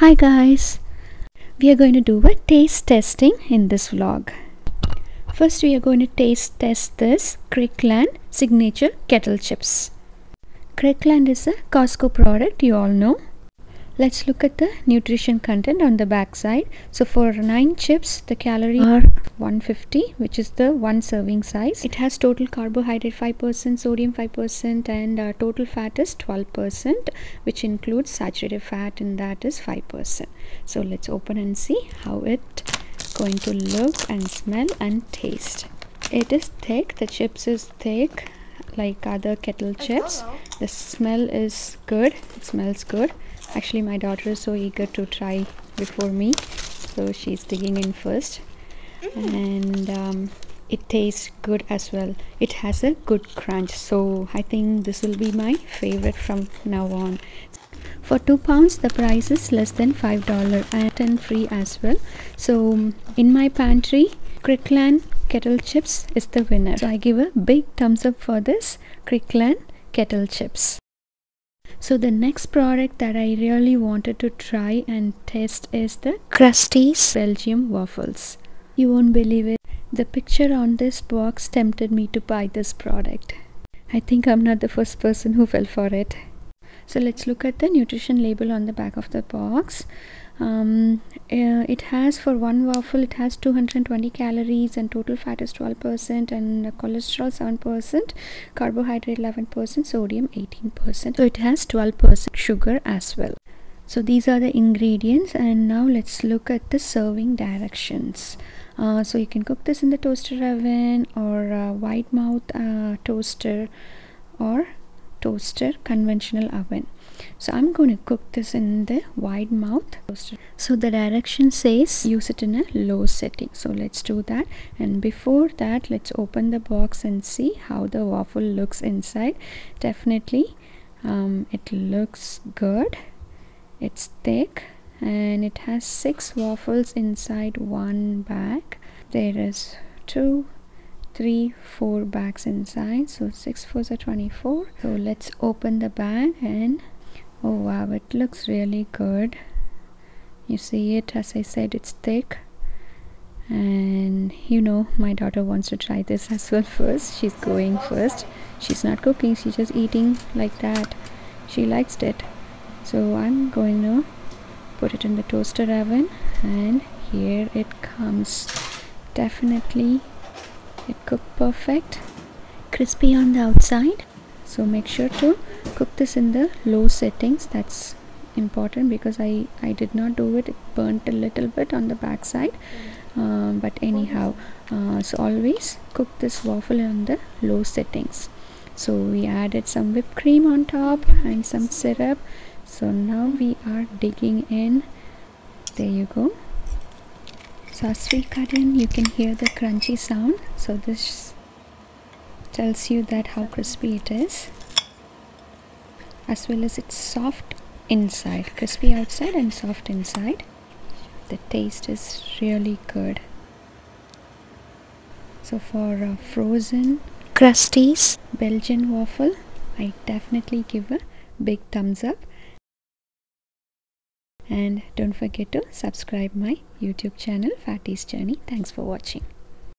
Hi guys, we are going to do a taste testing in this vlog. First we are going to taste test this Kirkland signature kettle chips. Kirkland is a Costco product you all know let's look at the nutrition content on the back side. So for 9 chips the calorie are 150 which is the one serving size. It has total carbohydrate 5% sodium 5% and uh, total fat is 12% which includes saturated fat and that is 5% so let's open and see how it going to look and smell and taste. It is thick. The chips is thick like other kettle chips. the smell is good. It smells good actually my daughter is so eager to try before me so she's digging in first. And um, it tastes good as well. It has a good crunch so i think this will be my favorite from now on. For two pounds the price is less than five dollar and 10 free as well. So in my pantry Kirkland kettle chips is the winner. So i give a big thumbs up for this Kirkland kettle chips so the next product that I really wanted to try and test is the Krusteaz Belgium waffles. You won't believe it. The picture on this box tempted me to buy this product. I think I'm not the first person who fell for it. So let's look at the nutrition label on the back of the box um, uh, it has for one waffle it has 220 calories and total fat is 12% and cholesterol 7% carbohydrate 11% sodium 18% so it has 12% sugar as well. So these are the ingredients and now let's look at the serving directions. Uh, so you can cook this in the toaster oven or uh, mouth uh, toaster or toaster conventional oven. So i'm going to cook this in the wide mouth. Toaster so the direction says use it in a low setting. So let's do that. And before that let's open the box and see how the waffle looks inside. Definitely um, it looks good. It's thick and it has six waffles inside one bag. There is two three four bags inside. So six fours are 24 so let's open the bag and oh wow it looks really good. You see it as i said it's thick. And you know my daughter wants to try this as well first. She's going first. She's not cooking she's just eating like that. She likes it. So i'm going to put it in the toaster oven and here it comes. Definitely it cooked perfect. Crispy on the outside. So make sure to cook this in the low settings. That's important because I I did not do it. It burnt a little bit on the back side. Um, but anyhow uh, so always cook this waffle on the low settings. So we added some whipped cream on top and some syrup. So now we are digging in. There you go so as we cut in you can hear the crunchy sound. So this tells you that how crispy it is as well as it's soft inside crispy outside and soft inside. The taste is really good. So for a frozen Krusteaz, Belgian waffle I definitely give a big thumbs up and don't forget to subscribe my youtube channel Fati's journey. Thanks for watching